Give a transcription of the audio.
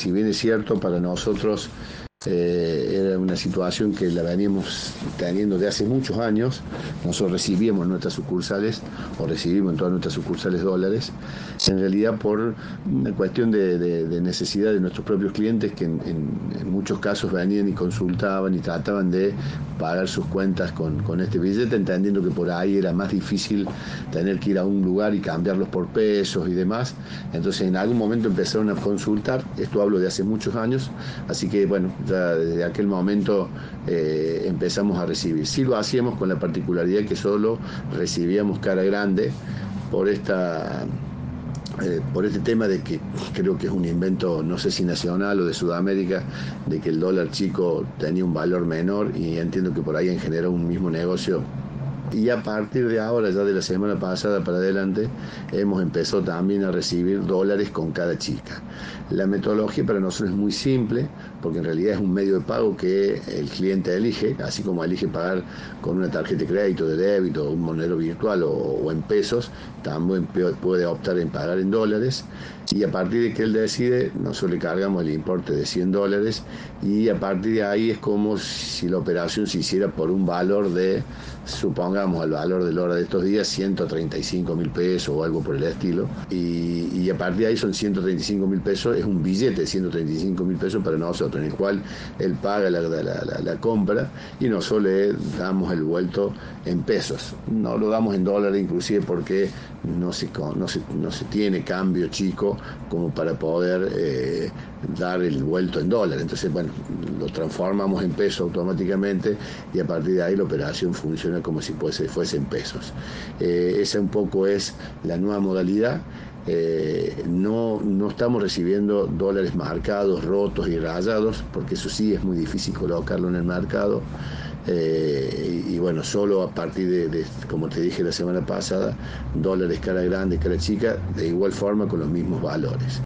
Si bien es cierto, para nosotros eh, era una situación que la veníamos teniendo de hace muchos años. Nosotros recibíamos nuestras sucursales, o recibimos en todas nuestras sucursales dólares, en realidad por una cuestión de, necesidad de nuestros propios clientes que en, muchos casos venían y consultaban y trataban de pagar sus cuentas con, con este billete, entendiendo que por ahí era más difícil tener que ir a un lugar y cambiarlos por pesos y demás. Entonces en algún momento empezaron a consultar, esto hablo de hace muchos años, así que bueno, desde aquel momento eh, empezamos a recibir. Sí lo hacíamos con la particularidad que solo recibíamos cara grande por esta eh, por este tema de que creo que es un invento, no sé si nacional o de Sudamérica, de que el dólar chico tenía un valor menor y entiendo que por ahí en general un mismo negocio y a partir de ahora, ya de la semana pasada para adelante, hemos empezado también a recibir dólares con cada chica. La metodología para nosotros es muy simple, porque en realidad es un medio de pago que el cliente elige, así como elige pagar con una tarjeta de crédito, de débito, un monedero virtual o, en pesos, también puede optar en pagar en dólares. Y a partir de que él decide, nosotros le cargamos el importe de 100 dólares y a partir de ahí es como si la operación se hiciera por un valor de, suponga, al valor del hora de estos días 135 mil pesos o algo por el estilo. Y, a partir de ahí son 135 mil pesos, es un billete de 135 mil pesos para nosotros, en el cual él paga la, la, compra y nosotros le damos el vuelto en pesos. No lo damos en dólares inclusive porque no se, no se, no se tiene cambio chico como para poder eh, dar el vuelto en dólar. Entonces, bueno, lo transformamos en peso automáticamente y a partir de ahí la operación funciona como si fuese, fuese en pesos. Eh, esa un poco es la nueva modalidad. Eh, no, no estamos recibiendo dólares marcados, rotos y rayados, porque eso sí es muy difícil colocarlo en el mercado. Eh, y, bueno, solo a partir de, como te dije la semana pasada, dólares cara grande, cara chica, de igual forma con los mismos valores.